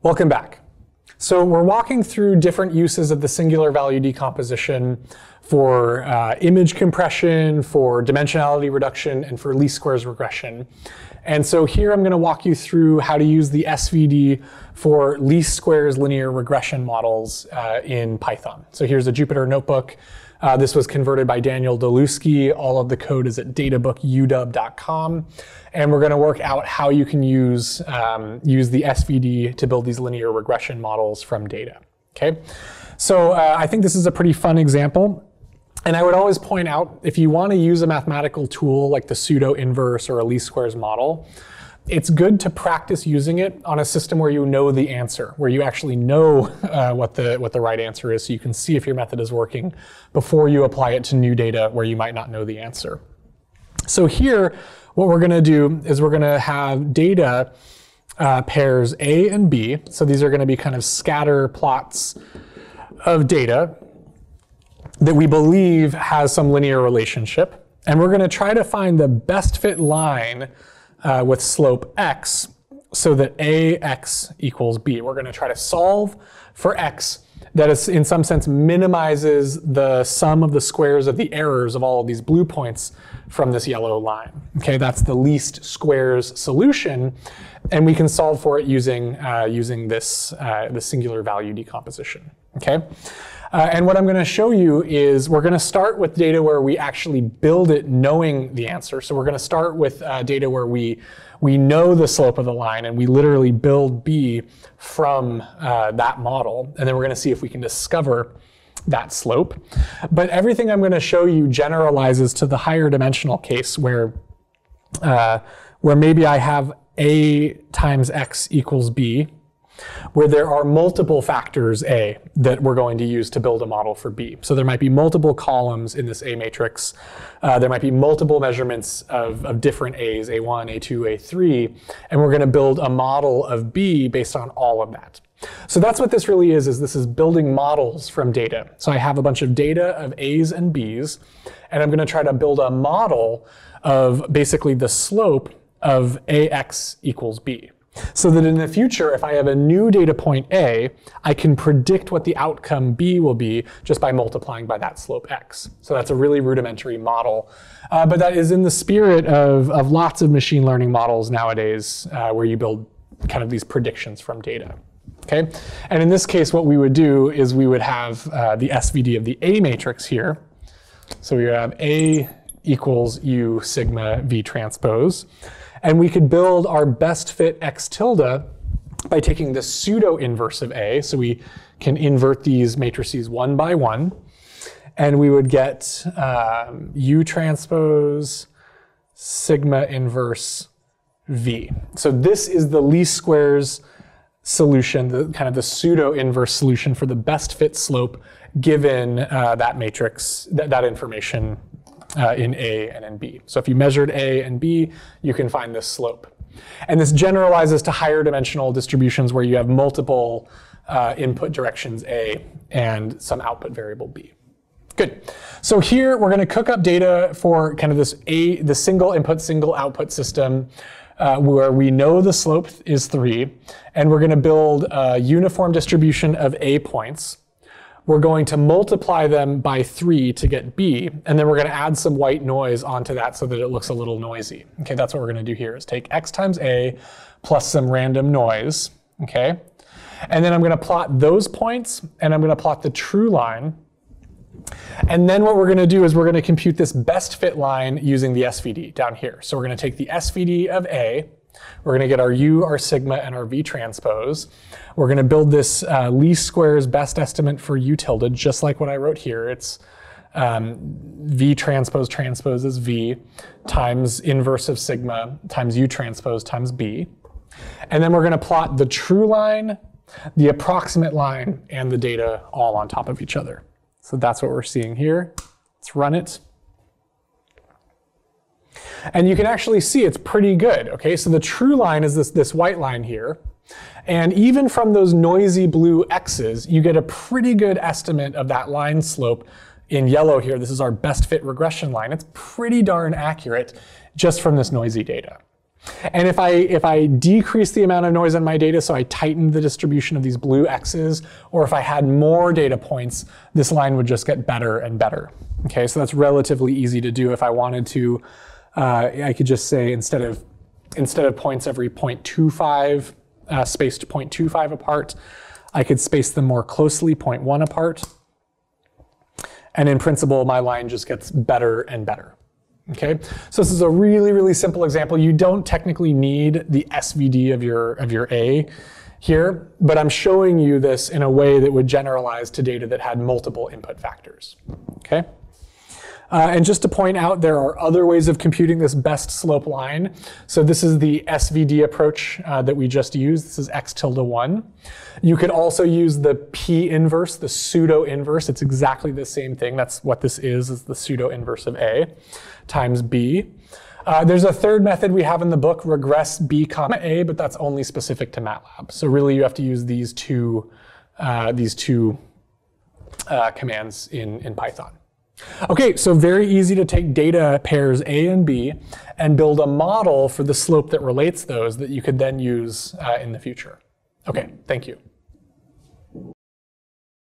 Welcome back. So we're walking through different uses of the singular value decomposition for uh, image compression, for dimensionality reduction, and for least squares regression. And so here I'm going to walk you through how to use the SVD for least squares linear regression models uh, in Python. So here's a Jupyter notebook. Uh, this was converted by Daniel Dylewsky. All of the code is at databookuw.com. And we're going to work out how you can use, um, use the SVD to build these linear regression models from data. Okay, so uh, I think this is a pretty fun example. And I would always point out, if you want to use a mathematical tool like the pseudo inverse or a least squares model, it's good to practice using it on a system where you know the answer, where you actually know uh, what the what the right answer is, so you can see if your method is working before you apply it to new data where you might not know the answer. So here, what we're going to do is we're going to have data uh, pairs A and B. So these are going to be kind of scatter plots of data that we believe has some linear relationship. And we're going to try to find the best fit line uh, with slope x so that ax equals b. We're going to try to solve for x that is in some sense minimizes the sum of the squares of the errors of all of these blue points from this yellow line. Okay, that's the least squares solution, and we can solve for it using uh, using this uh, the singular value decomposition. Okay. Uh, and what I'm going to show you is we're going to start with data where we actually build it knowing the answer. So we're going to start with uh, data where we, we know the slope of the line and we literally build B from uh, that model. And then we're going to see if we can discover that slope. But everything I'm going to show you generalizes to the higher dimensional case where, uh, where maybe I have A times X equals B where there are multiple factors A that we're going to use to build a model for B. So there might be multiple columns in this A matrix. Uh, there might be multiple measurements of, of different A's, A1, A2, A3, and we're going to build a model of B based on all of that. So that's what this really is, is this is building models from data. So I have a bunch of data of A's and B's, and I'm going to try to build a model of basically the slope of AX equals B. So that in the future, if I have a new data point A, I can predict what the outcome B will be just by multiplying by that slope X. So that's a really rudimentary model. Uh, but that is in the spirit of, of lots of machine learning models nowadays uh, where you build kind of these predictions from data. Okay, and in this case, what we would do is we would have uh, the SVD of the A matrix here. So we have A equals U sigma V transpose. And we could build our best fit x tilde by taking the pseudo inverse of A. So we can invert these matrices one by one. And we would get um, U transpose sigma inverse V. So this is the least squares solution, the kind of the pseudo inverse solution for the best fit slope given uh, that matrix, that, that information uh, in A and in B. So if you measured A and B, you can find this slope. And this generalizes to higher dimensional distributions where you have multiple uh, input directions A and some output variable B. Good. So here we're going to cook up data for kind of this A, the single input, single output system uh, where we know the slope is three, and we're going to build a uniform distribution of A points we're going to multiply them by three to get B, and then we're going to add some white noise onto that so that it looks a little noisy. Okay, that's what we're going to do here is take X times A plus some random noise, okay? And then I'm going to plot those points, and I'm going to plot the true line. And then what we're going to do is we're going to compute this best fit line using the SVD down here. So we're going to take the SVD of A, we're going to get our U, our sigma, and our V transpose. We're going to build this uh, least squares best estimate for U tilde, just like what I wrote here. It's um, V transpose transpose is V times inverse of sigma times U transpose times B. And then we're going to plot the true line, the approximate line, and the data all on top of each other. So that's what we're seeing here. Let's run it. And you can actually see it's pretty good, okay? So the true line is this, this white line here. And even from those noisy blue x's, you get a pretty good estimate of that line slope in yellow here. This is our best fit regression line. It's pretty darn accurate just from this noisy data. And if I, if I decrease the amount of noise in my data, so I tightened the distribution of these blue x's, or if I had more data points, this line would just get better and better. Okay, so that's relatively easy to do. If I wanted to, uh, I could just say instead of, instead of points every 0.25, uh, spaced 0.25 apart, I could space them more closely, 0.1 apart. And in principle, my line just gets better and better. Okay, so this is a really, really simple example. You don't technically need the SVD of your, of your A here, but I'm showing you this in a way that would generalize to data that had multiple input factors. Okay. Uh, and just to point out, there are other ways of computing this best slope line. So this is the SVD approach uh, that we just used. This is x tilde 1. You could also use the p inverse, the pseudo inverse. It's exactly the same thing. That's what this is, is the pseudo inverse of a times b. Uh, there's a third method we have in the book, regress b comma a, but that's only specific to MATLAB. So really you have to use these two, uh, these two uh, commands in, in Python. Okay, so very easy to take data pairs A and B and build a model for the slope that relates those that you could then use uh, in the future. Okay, thank you.